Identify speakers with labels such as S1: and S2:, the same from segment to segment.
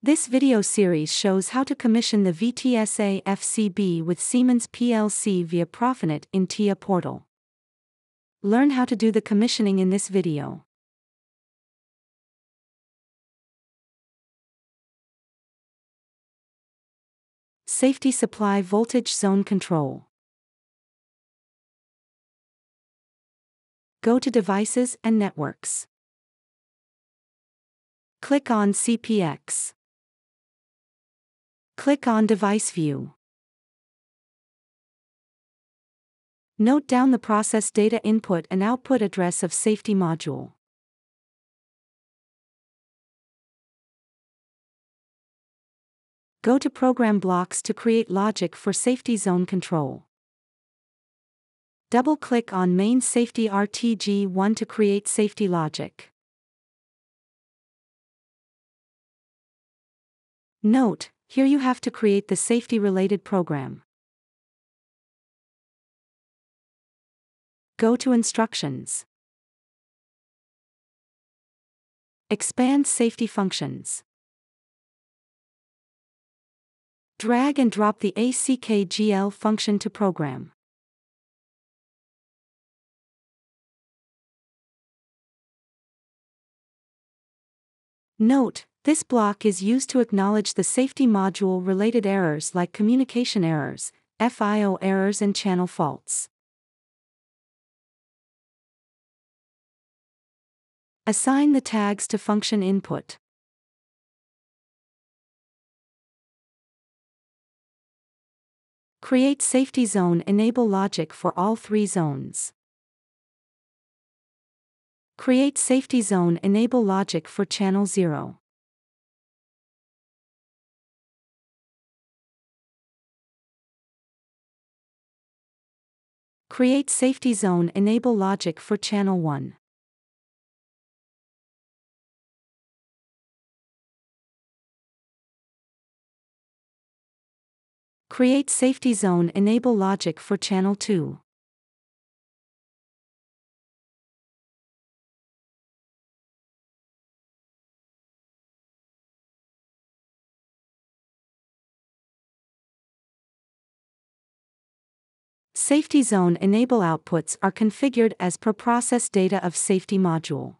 S1: This video series shows how to commission the VTSA FCB with Siemens PLC via Profinet in TIA portal. Learn how to do the commissioning in this video. Safety Supply Voltage Zone Control. Go to Devices and Networks. Click on CPX. Click on Device View. Note down the process data input and output address of safety module. Go to Program Blocks to create logic for safety zone control. Double-click on Main Safety RTG1 to create safety logic. Note, here you have to create the safety-related program. Go to Instructions. Expand Safety Functions. Drag and drop the ACKGL function to program. Note, this block is used to acknowledge the safety module related errors like communication errors, FIO errors and channel faults. Assign the tags to function input. Create safety zone enable logic for all three zones. Create safety zone enable logic for channel 0. Create safety zone enable logic for channel 1. Create safety zone enable logic for channel 2. Safety zone enable outputs are configured as per process data of safety module.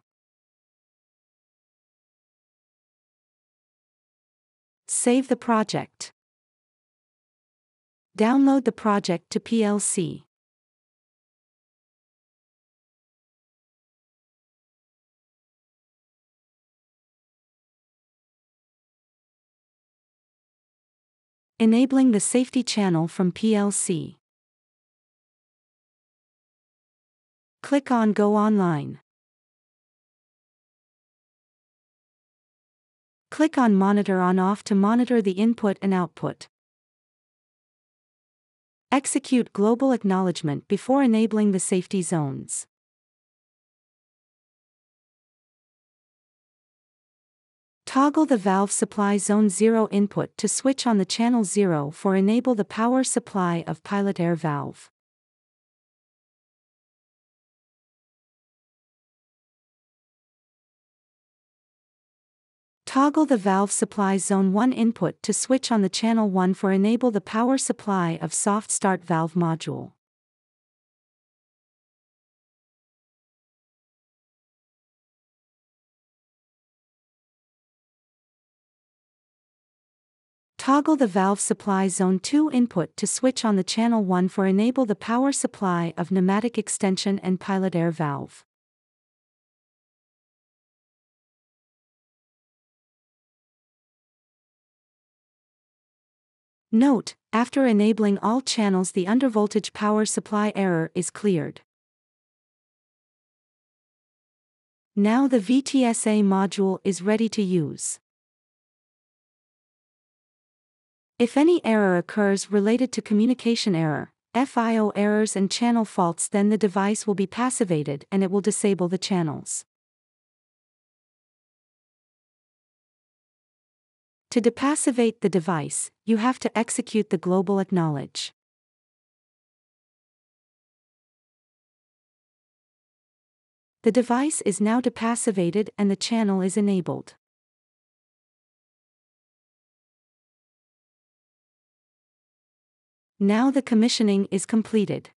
S1: Save the project. Download the project to PLC. Enabling the safety channel from PLC. Click on Go Online. Click on Monitor On Off to monitor the input and output. Execute global acknowledgement before enabling the safety zones. Toggle the valve supply zone 0 input to switch on the channel 0 for enable the power supply of pilot air valve. Toggle the valve supply zone 1 input to switch on the channel 1 for enable the power supply of soft start valve module. Toggle the valve supply zone 2 input to switch on the channel 1 for enable the power supply of pneumatic extension and pilot air valve. Note, after enabling all channels the undervoltage power supply error is cleared. Now the VTSA module is ready to use. If any error occurs related to communication error, FIO errors and channel faults then the device will be passivated and it will disable the channels. To depassivate the device, you have to execute the global acknowledge. The device is now depassivated and the channel is enabled. Now the commissioning is completed.